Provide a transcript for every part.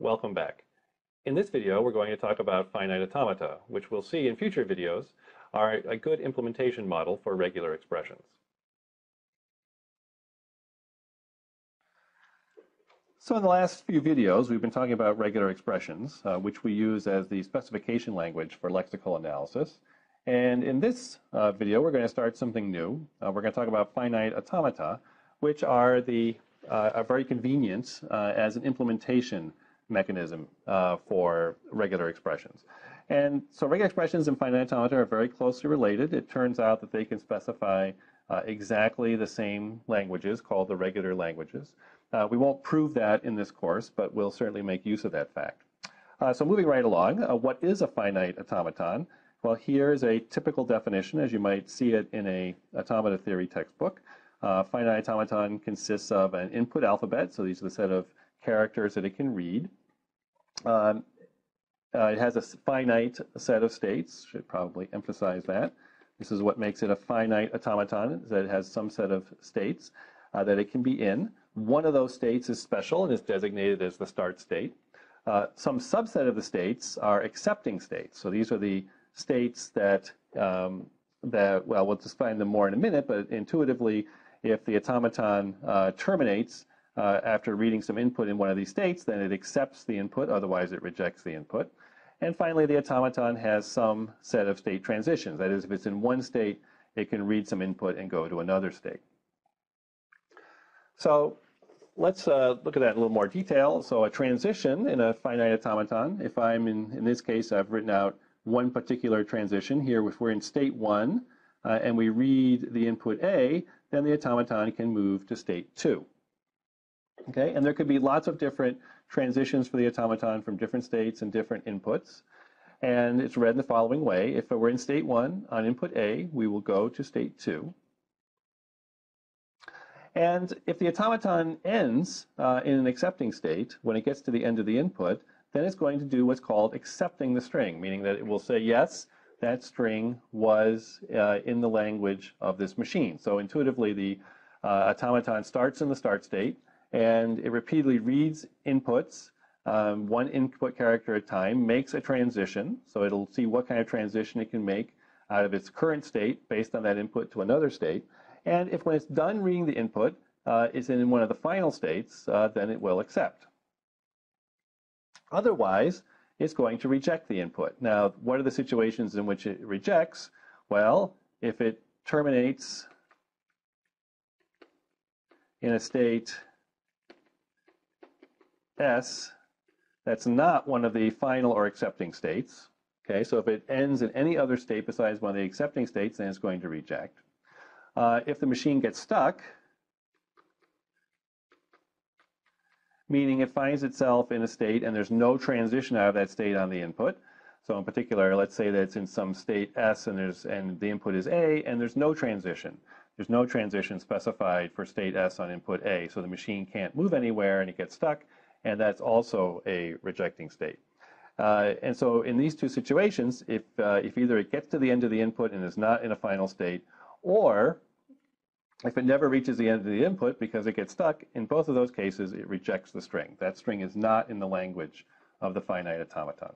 Welcome back. In this video, we're going to talk about finite automata, which we'll see in future videos are a good implementation model for regular expressions. So in the last few videos, we've been talking about regular expressions, uh, which we use as the specification language for lexical analysis. And in this uh, video, we're going to start something new. Uh, we're going to talk about finite automata, which are the uh, are very convenient uh, as an implementation mechanism uh, for regular expressions. And so regular expressions and finite automata are very closely related. It turns out that they can specify uh, exactly the same languages called the regular languages. Uh, we won't prove that in this course, but we'll certainly make use of that fact. Uh, so moving right along, uh, what is a finite automaton? Well, here's a typical definition as you might see it in a automata theory textbook. Uh, finite automaton consists of an input alphabet, so these are the set of characters that it can read. Um, uh, it has a finite set of states, should probably emphasize that. This is what makes it a finite automaton, that it has some set of states uh, that it can be in. One of those states is special and is designated as the start state. Uh, some subset of the states are accepting states. So these are the states that, um, that well, we'll define them more in a minute, but intuitively, if the automaton uh, terminates, uh, after reading some input in one of these states, then it accepts the input, otherwise it rejects the input. And finally, the automaton has some set of state transitions. That is, if it's in one state, it can read some input and go to another state. So let's uh, look at that in a little more detail. So a transition in a finite automaton, if I'm in, in this case, I've written out one particular transition. Here, if we're in state one uh, and we read the input A, then the automaton can move to state two. Okay, and there could be lots of different transitions for the automaton from different states and different inputs. And it's read in the following way. If we're in state one on input A, we will go to state two. And if the automaton ends uh, in an accepting state, when it gets to the end of the input, then it's going to do what's called accepting the string, meaning that it will say, yes, that string was uh, in the language of this machine. So intuitively, the uh, automaton starts in the start state, and it repeatedly reads inputs, um, one input character at a time, makes a transition, so it'll see what kind of transition it can make out of its current state based on that input to another state. And if when it's done reading the input, uh, is in one of the final states, uh, then it will accept. Otherwise, it's going to reject the input. Now, what are the situations in which it rejects? Well, if it terminates in a state S, that's not one of the final or accepting states. Okay, so if it ends in any other state besides one of the accepting states, then it's going to reject. Uh, if the machine gets stuck, meaning it finds itself in a state and there's no transition out of that state on the input. So in particular, let's say that it's in some state S and there's and the input is A and there's no transition. There's no transition specified for state S on input A, so the machine can't move anywhere and it gets stuck and that's also a rejecting state. Uh, and so in these two situations, if, uh, if either it gets to the end of the input and is not in a final state, or if it never reaches the end of the input because it gets stuck, in both of those cases, it rejects the string. That string is not in the language of the finite automaton.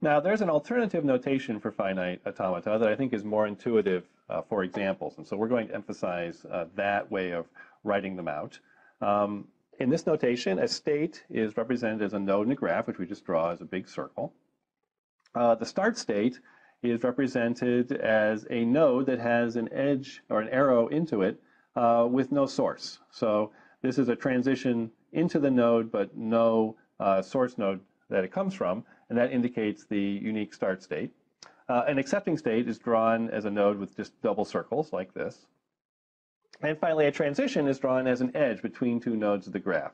Now, there's an alternative notation for finite automata that I think is more intuitive uh, for examples. And so we're going to emphasize uh, that way of writing them out. Um, in this notation, a state is represented as a node in a graph, which we just draw as a big circle. Uh, the start state is represented as a node that has an edge or an arrow into it uh, with no source. So this is a transition into the node, but no uh, source node that it comes from and that indicates the unique start state. Uh, an accepting state is drawn as a node with just double circles like this. And finally, a transition is drawn as an edge between two nodes of the graph.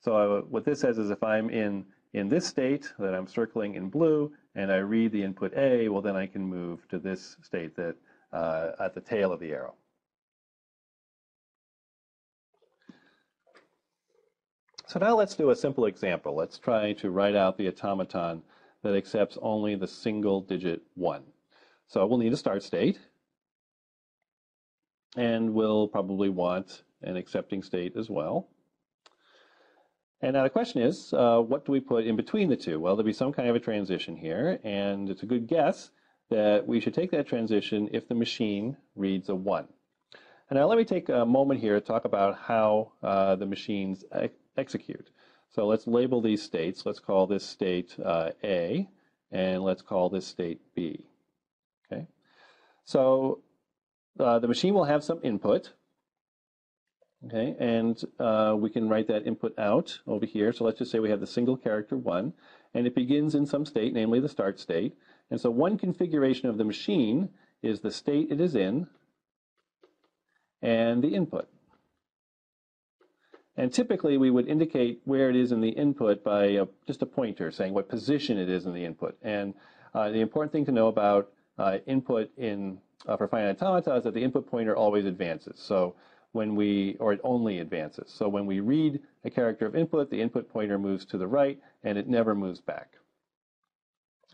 So uh, what this says is if I'm in, in this state that I'm circling in blue and I read the input A, well then I can move to this state that uh, at the tail of the arrow. So now let's do a simple example. Let's try to write out the automaton that accepts only the single digit 1. So we'll need a start state. And we'll probably want an accepting state as well. And now the question is, uh, what do we put in between the two? Well, there'll be some kind of a transition here, and it's a good guess that we should take that transition if the machine reads a 1. And now let me take a moment here to talk about how uh, the machines execute. So let's label these states. Let's call this state uh, A, and let's call this state B. Okay. So uh, the machine will have some input, Okay, and uh, we can write that input out over here. So let's just say we have the single character one, and it begins in some state, namely the start state. And so one configuration of the machine is the state it is in and the input. And typically we would indicate where it is in the input by a, just a pointer saying what position it is in the input. And uh, the important thing to know about uh, input in uh, for finite automata is that the input pointer always advances. So when we, or it only advances. So when we read a character of input, the input pointer moves to the right and it never moves back.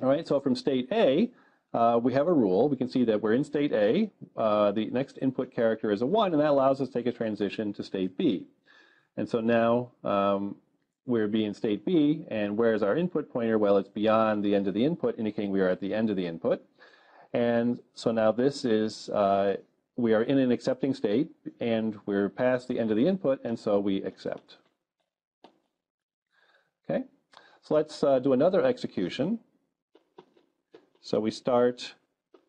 All right, so from state A, uh, we have a rule. We can see that we're in state A. Uh, the next input character is a 1, and that allows us to take a transition to state B. And so now um, we're be in state B, and where's our input pointer? Well, it's beyond the end of the input, indicating we are at the end of the input. And so now this is uh, we are in an accepting state and we're past the end of the input and so we accept. Okay, so let's uh, do another execution. So we start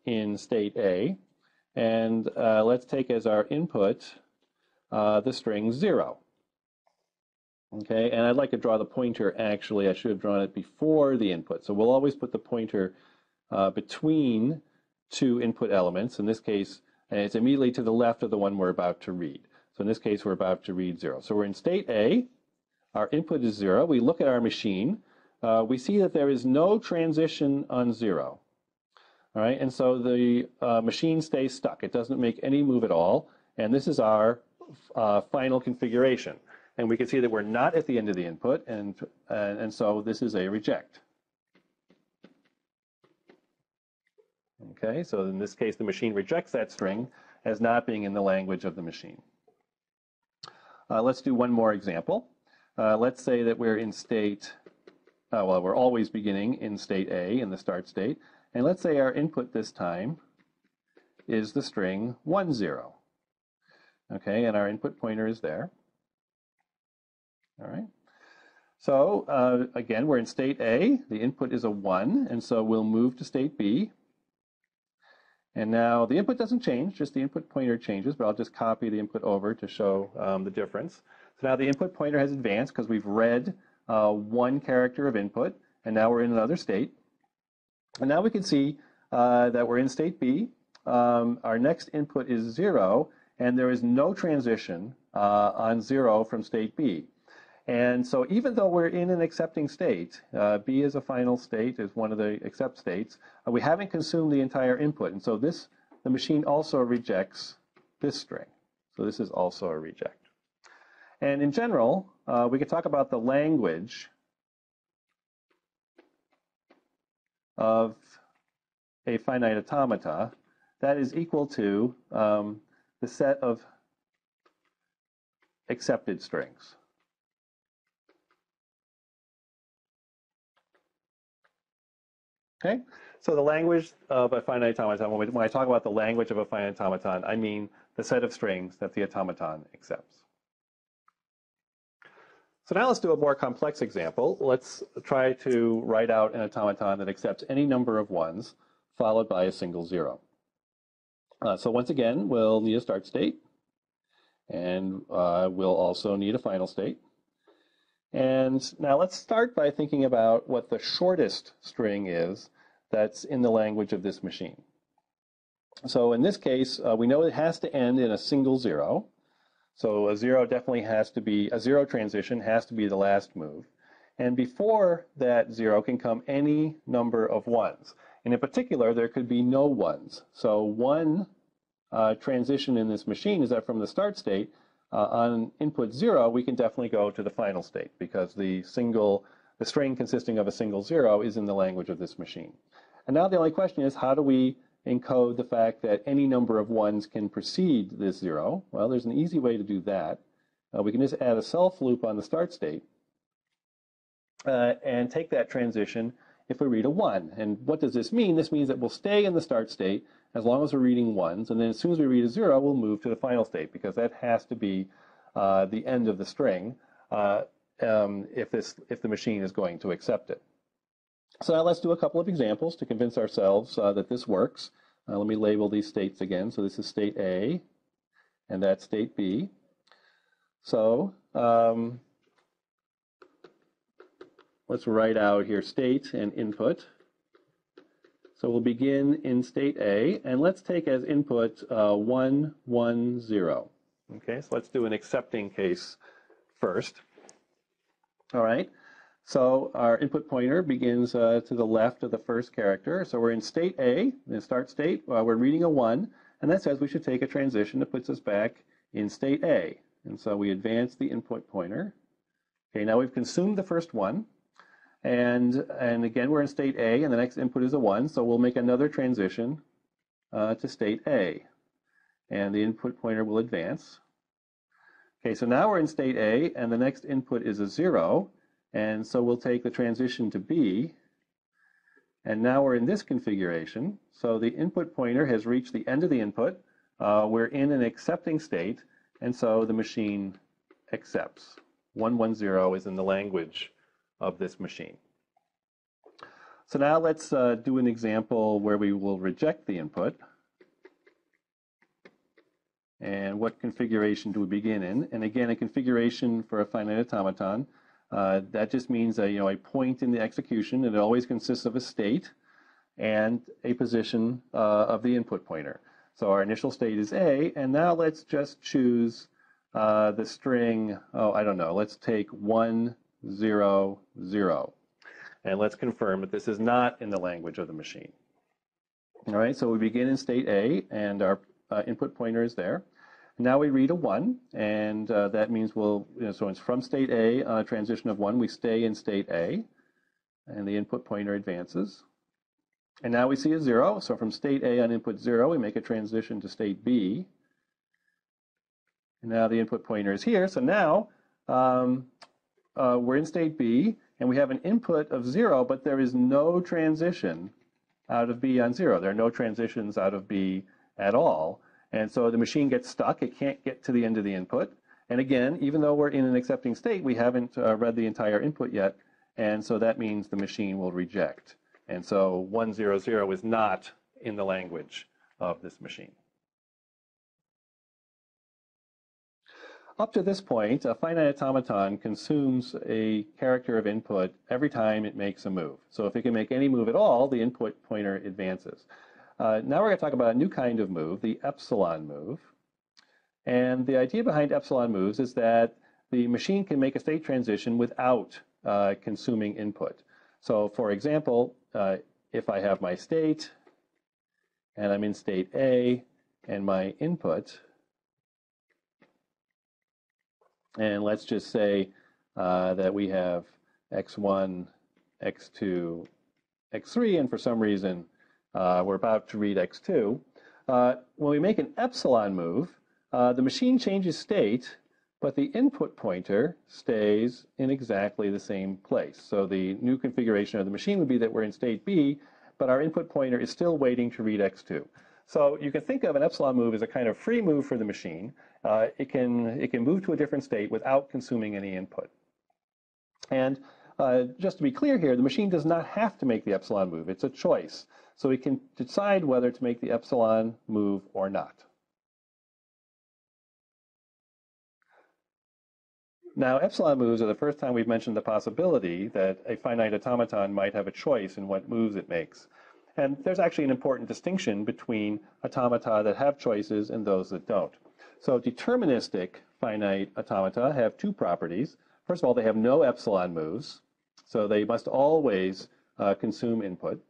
in state A and uh, let's take as our input uh, the string 0. Okay, and I'd like to draw the pointer actually, I should have drawn it before the input. So we'll always put the pointer uh, between two input elements. In this case, and it's immediately to the left of the one we're about to read. So in this case, we're about to read 0. So we're in state A. Our input is 0. We look at our machine. Uh, we see that there is no transition on 0. All right, and so the uh, machine stays stuck. It doesn't make any move at all. And this is our uh, final configuration. And we can see that we're not at the end of the input, and, and, and so this is a reject. Okay, so in this case, the machine rejects that string as not being in the language of the machine. Uh, let's do one more example. Uh, let's say that we're in state, uh, well, we're always beginning in state A, in the start state. And let's say our input this time is the string 1, 0. Okay, and our input pointer is there. All right. So uh, again, we're in state A. The input is a 1, and so we'll move to state B. And now the input doesn't change, just the input pointer changes, but I'll just copy the input over to show um, the difference. So now the input pointer has advanced because we've read uh, one character of input, and now we're in another state. And now we can see uh, that we're in state B. Um, our next input is zero, and there is no transition uh, on zero from state B. And so even though we're in an accepting state, uh, B is a final state, is one of the accept states, uh, we haven't consumed the entire input. And so this, the machine also rejects this string. So this is also a reject. And in general, uh, we could talk about the language of a finite automata that is equal to um, the set of accepted strings. Okay, so the language of a finite automaton, when, we, when I talk about the language of a finite automaton, I mean the set of strings that the automaton accepts. So now let's do a more complex example. Let's try to write out an automaton that accepts any number of ones followed by a single zero. Uh, so once again, we'll need a start state, and uh, we'll also need a final state. And now let's start by thinking about what the shortest string is that's in the language of this machine. So in this case, uh, we know it has to end in a single zero. So a zero definitely has to be, a zero transition has to be the last move. And before that zero can come any number of ones. And in particular, there could be no ones. So one uh, transition in this machine is that from the start state, uh, on input zero, we can definitely go to the final state because the single, the string consisting of a single zero is in the language of this machine. And now the only question is how do we encode the fact that any number of ones can precede this zero? Well, there's an easy way to do that. Uh, we can just add a self loop on the start state uh, and take that transition if we read a 1. And what does this mean? This means that we'll stay in the start state as long as we're reading 1s, and then as soon as we read a 0, we'll move to the final state, because that has to be uh, the end of the string uh, um, if, this, if the machine is going to accept it. So now let's do a couple of examples to convince ourselves uh, that this works. Uh, let me label these states again. So this is state A, and that's state B. So um, let's write out here state and input. So we'll begin in state A, and let's take as input uh, 1, 1, 0. Okay, so let's do an accepting case first. All right, so our input pointer begins uh, to the left of the first character. So we're in state A, in start state, uh, we're reading a 1, and that says we should take a transition that puts us back in state A. And so we advance the input pointer. Okay, now we've consumed the first one. And, and again, we're in state A, and the next input is a 1, so we'll make another transition uh, to state A. And the input pointer will advance. Okay, so now we're in state A, and the next input is a 0, and so we'll take the transition to B. And now we're in this configuration. So the input pointer has reached the end of the input. Uh, we're in an accepting state, and so the machine accepts. 110 is in the language of this machine. So now let's uh, do an example where we will reject the input. And what configuration do we begin in? And again, a configuration for a finite automaton. Uh, that just means a, you know, a point in the execution, and it always consists of a state and a position uh, of the input pointer. So our initial state is A, and now let's just choose uh, the string, oh, I don't know, let's take 1, zero, zero. And let's confirm that this is not in the language of the machine. All right, so we begin in state A, and our uh, input pointer is there. Now we read a 1, and uh, that means we'll, you know, so it's from state A on a transition of 1, we stay in state A, and the input pointer advances. And now we see a 0, so from state A on input 0, we make a transition to state B. And now the input pointer is here, so now um, uh, we're in state B, and we have an input of 0, but there is no transition out of B on 0. There are no transitions out of B at all. And so the machine gets stuck. It can't get to the end of the input. And again, even though we're in an accepting state, we haven't uh, read the entire input yet. And so that means the machine will reject. And so 100 is not in the language of this machine. Up to this point, a finite automaton consumes a character of input every time it makes a move. So if it can make any move at all, the input pointer advances. Uh, now we're going to talk about a new kind of move, the epsilon move. And the idea behind epsilon moves is that the machine can make a state transition without uh, consuming input. So for example, uh, if I have my state, and I'm in state A, and my input and let's just say uh, that we have x1, x2, x3, and for some reason uh, we're about to read x2. Uh, when we make an epsilon move, uh, the machine changes state, but the input pointer stays in exactly the same place. So the new configuration of the machine would be that we're in state B, but our input pointer is still waiting to read x2. So you can think of an epsilon move as a kind of free move for the machine. Uh, it, can, it can move to a different state without consuming any input. And uh, just to be clear here, the machine does not have to make the epsilon move. It's a choice. So we can decide whether to make the epsilon move or not. Now, epsilon moves are the first time we've mentioned the possibility that a finite automaton might have a choice in what moves it makes. And there's actually an important distinction between automata that have choices and those that don't. So deterministic finite automata have two properties. First of all, they have no epsilon moves, so they must always uh, consume input.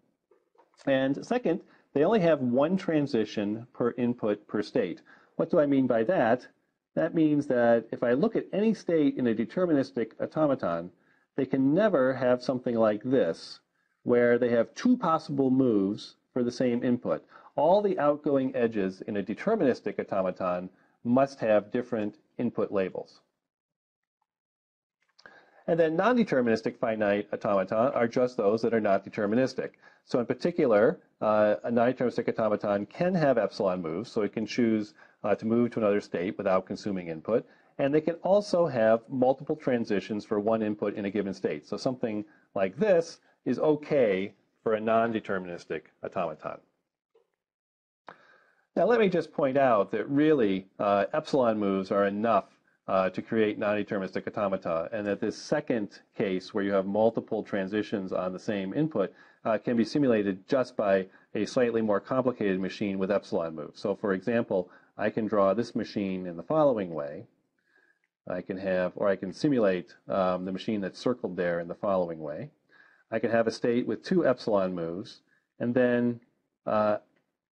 And second, they only have one transition per input per state. What do I mean by that? That means that if I look at any state in a deterministic automaton, they can never have something like this, where they have two possible moves for the same input. all the outgoing edges in a deterministic automaton must have different input labels. And then non-deterministic finite automata are just those that are not deterministic. So in particular, uh, a non-deterministic automaton can have epsilon moves, so it can choose uh, to move to another state without consuming input. And they can also have multiple transitions for one input in a given state. So something like this is okay for a non-deterministic automaton. Now let me just point out that really uh, epsilon moves are enough uh, to create non-deterministic automata, and that this second case where you have multiple transitions on the same input uh, can be simulated just by a slightly more complicated machine with epsilon moves. So for example, I can draw this machine in the following way. I can have, or I can simulate um, the machine that's circled there in the following way. I can have a state with two epsilon moves, and then uh,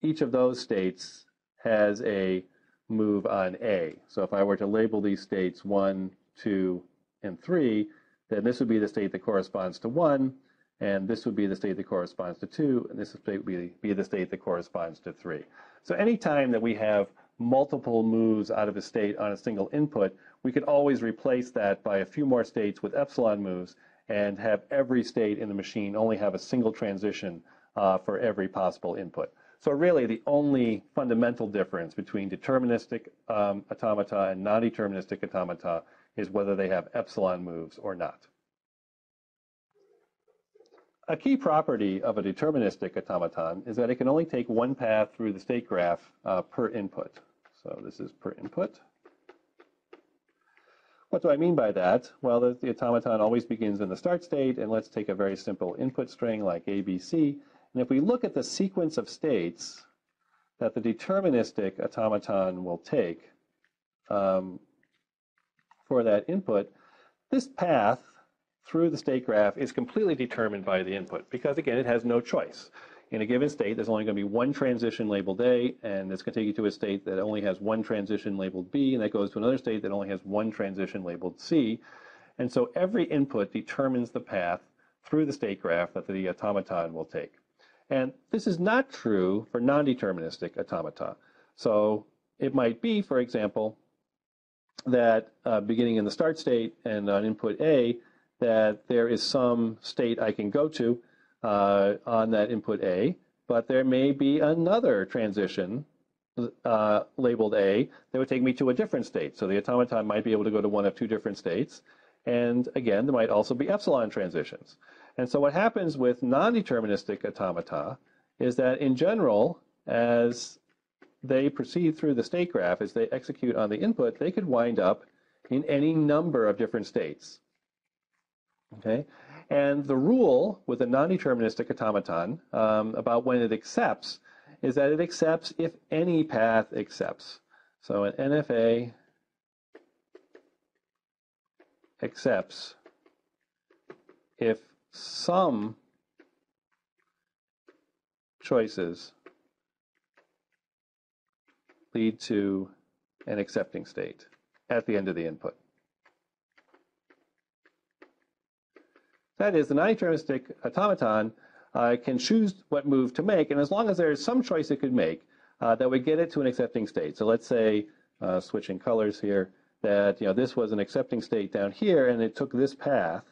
each of those states has a move on A. So if I were to label these states 1, 2, and 3, then this would be the state that corresponds to 1, and this would be the state that corresponds to 2, and this would be, be the state that corresponds to 3. So anytime that we have multiple moves out of a state on a single input, we could always replace that by a few more states with epsilon moves and have every state in the machine only have a single transition uh, for every possible input. So really, the only fundamental difference between deterministic um, automata and non-deterministic automata is whether they have epsilon moves or not. A key property of a deterministic automaton is that it can only take one path through the state graph uh, per input. So this is per input. What do I mean by that? Well, the, the automaton always begins in the start state, and let's take a very simple input string like ABC, and if we look at the sequence of states that the deterministic automaton will take um, for that input, this path through the state graph is completely determined by the input because, again, it has no choice. In a given state, there's only going to be one transition labeled A, and it's going to take you to a state that only has one transition labeled B, and that goes to another state that only has one transition labeled C. And so every input determines the path through the state graph that the automaton will take. And this is not true for non-deterministic automata. So it might be, for example, that uh, beginning in the start state and on input A, that there is some state I can go to uh, on that input A, but there may be another transition uh, labeled A that would take me to a different state. So the automaton might be able to go to one of two different states. And again, there might also be epsilon transitions. And so what happens with non-deterministic automata is that in general, as they proceed through the state graph, as they execute on the input, they could wind up in any number of different states. Okay, and the rule with a non-deterministic automaton um, about when it accepts is that it accepts if any path accepts. So an NFA accepts if some choices lead to an accepting state at the end of the input. That is, the non-deterministic automaton uh, can choose what move to make, and as long as there is some choice it could make, uh, that would get it to an accepting state. So let's say, uh, switching colors here, that you know this was an accepting state down here, and it took this path,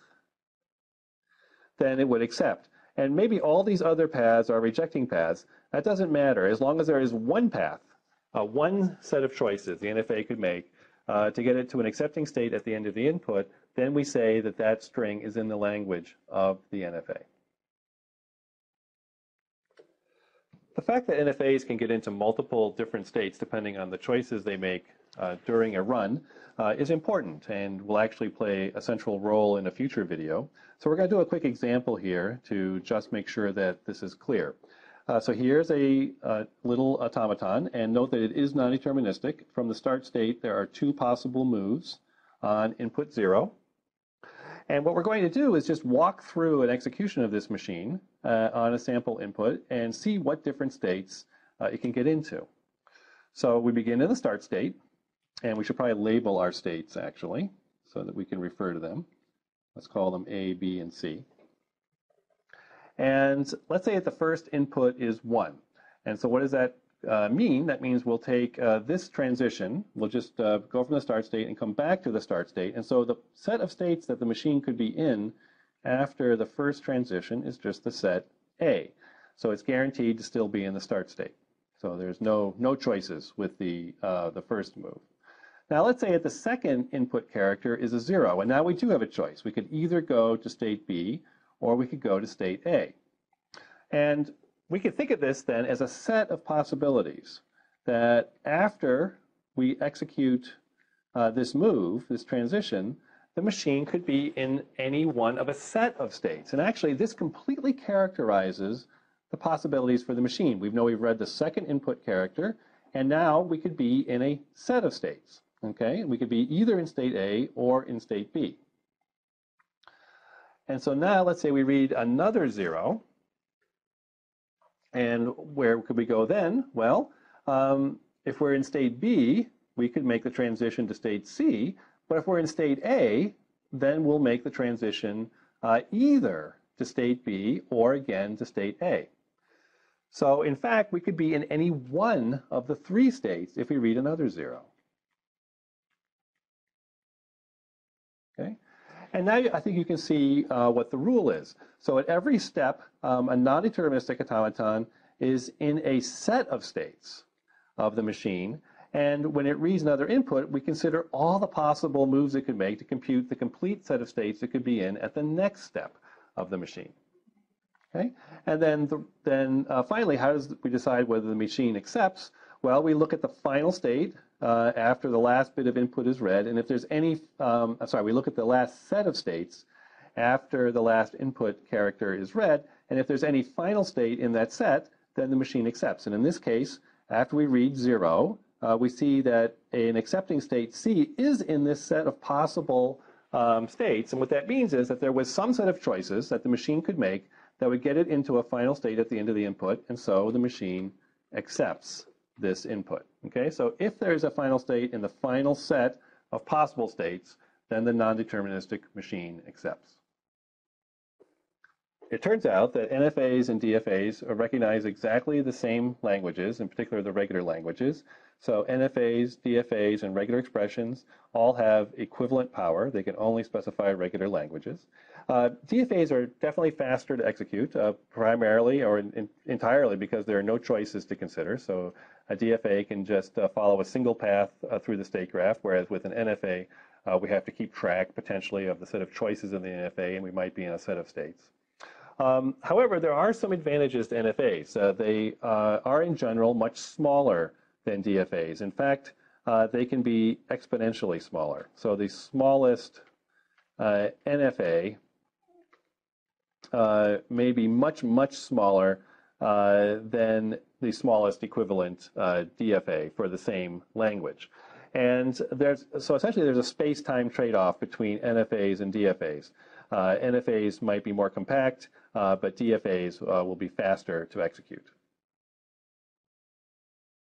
then it would accept. And maybe all these other paths are rejecting paths. That doesn't matter as long as there is one path, uh, one set of choices the NFA could make uh, to get it to an accepting state at the end of the input, then we say that that string is in the language of the NFA. The fact that NFAs can get into multiple different states depending on the choices they make uh, during a run uh, is important and will actually play a central role in a future video. So we're going to do a quick example here to just make sure that this is clear. Uh, so here's a, a, little automaton, and note that it is non-deterministic. From the start state, there are two possible moves on input 0. And what we're going to do is just walk through an execution of this machine uh, on a sample input and see what different states uh, it can get into. So we begin in the start state, and we should probably label our states actually so that we can refer to them. Let's call them A, B, and C. And let's say that the first input is 1. And so what does that uh, mean? That means we'll take uh, this transition, we'll just uh, go from the start state and come back to the start state. And so the set of states that the machine could be in after the first transition is just the set A. So it's guaranteed to still be in the start state. So there's no, no choices with the, uh, the first move. Now let's say that the second input character is a zero, and now we do have a choice. We could either go to state B or we could go to state A. And we could think of this then as a set of possibilities that after we execute uh, this move, this transition, the machine could be in any one of a set of states. And actually, this completely characterizes the possibilities for the machine. We know we've read the second input character, and now we could be in a set of states. Okay, we could be either in state A or in state B. And so now let's say we read another zero. And where could we go then? Well, um, if we're in state B, we could make the transition to state C. But if we're in state A, then we'll make the transition uh, either to state B or again to state A. So in fact, we could be in any one of the three states if we read another zero. Okay? And now I think you can see uh, what the rule is. So at every step, um, a non-deterministic automaton is in a set of states of the machine. And when it reads another input, we consider all the possible moves it could make to compute the complete set of states it could be in at the next step of the machine. Okay? And then, the, then uh, finally, how does we decide whether the machine accepts? Well, we look at the final state uh, after the last bit of input is read, and if there's any, um, sorry, we look at the last set of states after the last input character is read, and if there's any final state in that set, then the machine accepts. And in this case, after we read zero, uh, we see that an accepting state C is in this set of possible um, states. And what that means is that there was some set of choices that the machine could make that would get it into a final state at the end of the input, and so the machine accepts this input. Okay, so if there's a final state in the final set of possible states, then the non-deterministic machine accepts. It turns out that NFAs and DFAs recognize exactly the same languages, in particular the regular languages. So NFAs, DFAs, and regular expressions all have equivalent power. They can only specify regular languages. Uh, DFAs are definitely faster to execute, uh, primarily or in, in, entirely because there are no choices to consider. So a DFA can just uh, follow a single path uh, through the state graph, whereas with an NFA, uh, we have to keep track potentially of the set of choices in the NFA, and we might be in a set of states. Um, however, there are some advantages to NFAs. Uh, they are, in general, much smaller than DFAs. In fact, uh, they can be exponentially smaller. So the smallest uh, NFA uh, may be much, much smaller uh, than the smallest equivalent DFA for the same language. And there's, so essentially there's a space-time trade-off between NFAs and DFAs. Uh, NFAs might be more compact, uh, but DFAs uh, will be faster to execute.